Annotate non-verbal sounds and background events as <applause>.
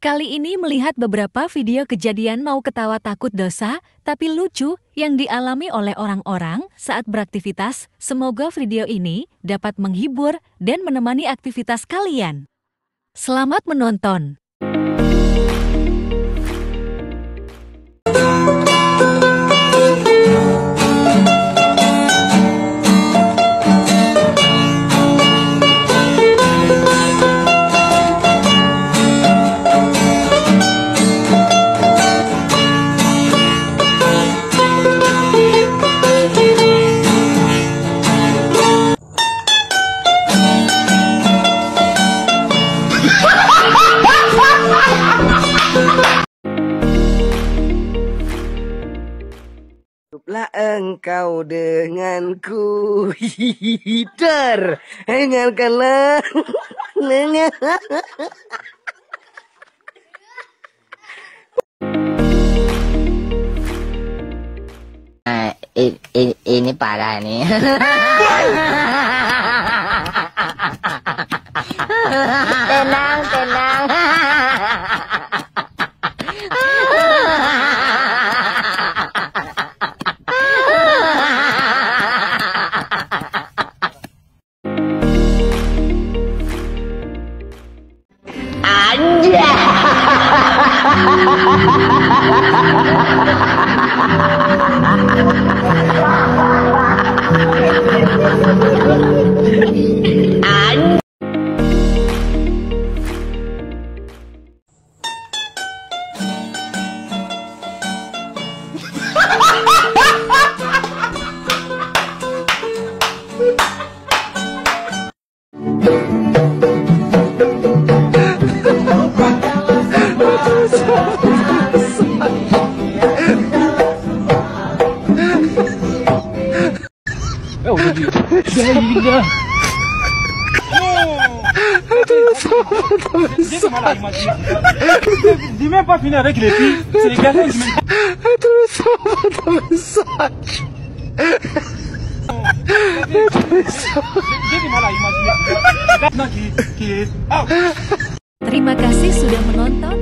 Kali ini melihat beberapa video kejadian mau ketawa takut dosa, tapi lucu yang dialami oleh orang-orang saat beraktivitas. Semoga video ini dapat menghibur dan menemani aktivitas kalian. Selamat menonton! Hiduplah engkau denganku. Hider Dengarkanlah. Dengar <laughs> Nah, i- i- ini parah nih. <laughs> Ha ha ha! Terima kasih sudah menonton.